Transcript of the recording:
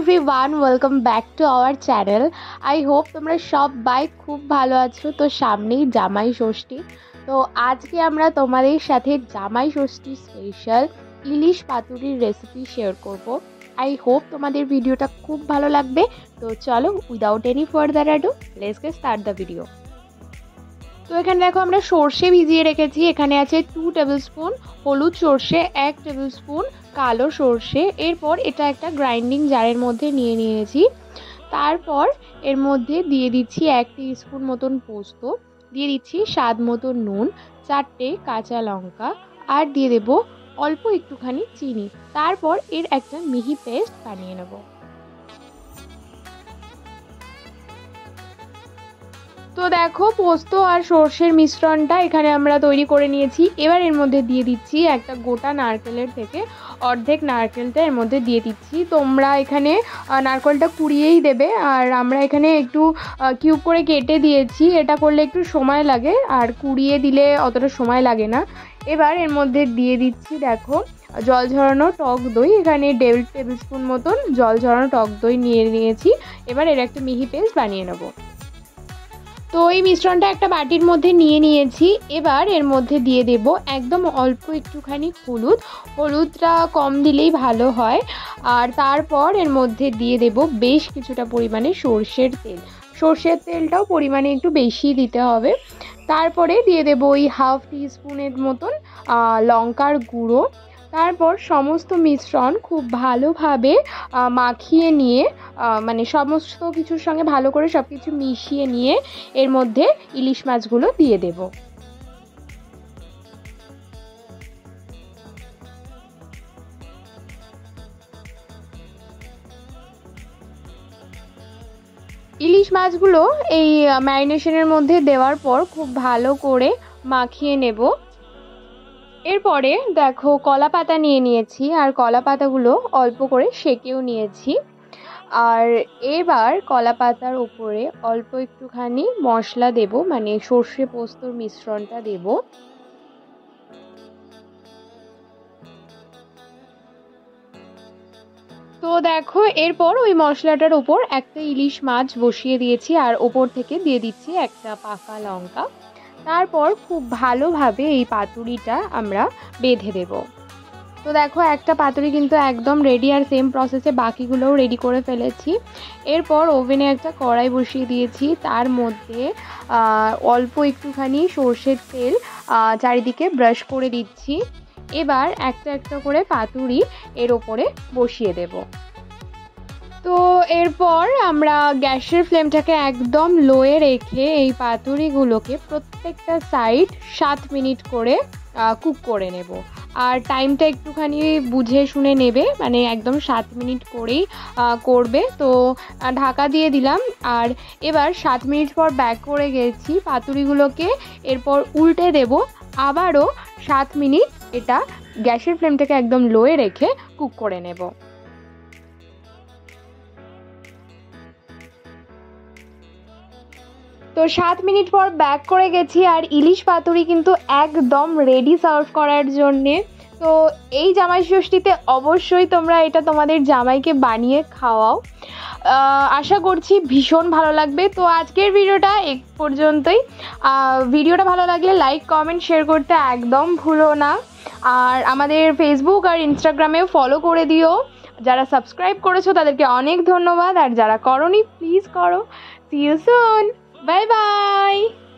Everyone welcome back to our channel I hope তোমরা সবাই খুব ভালো আছো। তো সামনেই জামাই ষষ্ঠী। তো আজকে আমরা তোমাদের সাথে জামাই ষষ্ঠী স্পেশাল ইলিশ পাতুরির রেসিপি শেয়ার করব। আই হোপ তোমাদের ভিডিওটা খুব ভালো লাগবে। তো চলো without any further ado let's get start the video তো এখানে দেখো আমরা সর্ষে ভিজিয়ে রেখেছি। এখানে আছে টু টেবিল স্পুন হলুদ সর্ষে, এক টেবিল স্পুন কালো সর্ষে, এরপর এটা একটা গ্রাইন্ডিং জারের মধ্যে নিয়ে নিয়েছি। তারপর এর মধ্যে দিয়ে দিচ্ছি এক স্পুন মতন পোস্ত, দিয়ে দিচ্ছি স্বাদ মতন নুন, চারটে কাঁচা লঙ্কা, আর দিয়ে দেব অল্প একটুখানি চিনি। তারপর এর একটা মিহি পেস্ট বানিয়ে নেব। তো দেখো, পোস্ত আর সর্ষের মিশ্রণটা এখানে আমরা তৈরি করে নিয়েছি। এবার এর মধ্যে দিয়ে দিচ্ছি একটা গোটা নারকেলের থেকে অর্ধেক নারকেলটা এর মধ্যে দিয়ে দিচ্ছি। তোমরা এখানে নারকেলটা কুড়িয়েই দেবে। আর আমরা এখানে একটু কিউব করে কেটে দিয়েছি। এটা করলে একটু সময় লাগে। আর কুড়িয়ে দিলে অতটা সময় লাগে না। এবার এর মধ্যে দিয়ে দিচ্ছি, দেখো, জল ঝরানো টক দই। এখানে দেড় টেবিল স্পুন মতন জল ঝরানো টক দই নিয়ে নিয়েছি। এবার এর একটা মিহি পেস্ট বানিয়ে নেব। তো এই মিশ্রণটা একটা বাটির মধ্যে নিয়ে নিয়েছি। এবার এর মধ্যে দিয়ে দেব একদম অল্প একটুখানি হলুদ। হলুদটা কম দিলেই ভালো হয়। আর তারপর এর মধ্যে দিয়ে দেব বেশ কিছুটা পরিমাণে সর্ষের তেল। সর্ষের তেলটাও পরিমাণে একটু বেশি দিতে হবে। তারপরে দিয়ে দেবো ওই হাফ টিস্পুনের মতন লঙ্কার গুঁড়ো। তারপর সমস্ত মিশ্রণ খুব ভালোভাবে মাখিয়ে নিয়ে মানে সমস্ত কিছুর সঙ্গে ভালো করে সব কিছু মিশিয়ে নিয়ে এর মধ্যে ইলিশ মাছগুলো দিয়ে দেব। ইলিশ মাছগুলো এই ম্যারিনেশনের মধ্যে দেওয়ার পর খুব ভালো করে মাখিয়ে নেব। এরপরে দেখো কলা পাতা নিয়ে নিয়েছি, আর কলা পাতাগুলো অল্প করে সেকেও নিয়েছি। আর এবার কলা পাতার উপরে অল্প একটুখানি মশলা দেব মানে সর্ষে পোস্তর মিশ্রণটা দেব। তো দেখো, এরপর ওই মশলাটার উপর একটা ইলিশ মাছ বসিয়ে দিয়েছি, আর ওপর থেকে দিয়ে দিচ্ছি একটা পাকা লঙ্কা। তারপর খুব ভালোভাবে এই পাতুরিটা আমরা বেঁধে দেব। তো দেখো, একটা পাতুরি কিন্তু একদম রেডি আর সেম প্রসেসে বাকিগুলোও রেডি করে ফেলেছি। এরপর ওভেনে একটা কড়াই বসিয়ে দিয়েছি। তার মধ্যে অল্প একটুখানি সর্ষের তেল চারিদিকে ব্রাশ করে দিচ্ছি। এবার একটা একটা করে পাতুরি এর ওপরে বসিয়ে দেবো। তো এরপর আমরা গ্যাসের ফ্লেমটাকে একদম লোয়ে রেখে এই পাতুরিগুলোকে প্রত্যেকটা সাইড সাত মিনিট করে কুক করে নেব। আর টাইমটা একটুখানি বুঝে শুনে নেবে মানে একদম সাত মিনিট করেই করবে। তো ঢাকা দিয়ে দিলাম। আর এবার সাত মিনিট পর ব্যাক করে গেছি পাতুরিগুলোকে। এরপর উল্টে দেব। আবারও সাত মিনিট এটা গ্যাসের ফ্লেমটাকে একদম লোয়ে রেখে কুক করে নেব। তো সাত মিনিট পর ব্যাক করে গেছি আর ইলিশ পাতুরি কিন্তু একদম রেডি সার্ভ করার জন্যে। তো এই জামাই ষষ্ঠীতে অবশ্যই তোমরা এটা তোমাদের জামাইকে বানিয়ে খাওয়াও। আশা করছি ভীষণ ভালো লাগবে। তো আজকের ভিডিওটা এক পর্যন্তই। ভিডিওটা ভালো লাগলে লাইক কমেন্ট শেয়ার করতে একদম ভুলো না। আর আমাদের ফেসবুক আর ইনস্টাগ্রামেও ফলো করে দিও। যারা সাবস্ক্রাইব করেছ তাদেরকে অনেক ধন্যবাদ। আর যারা করনি প্লিজ করো। See you soon Bye bye!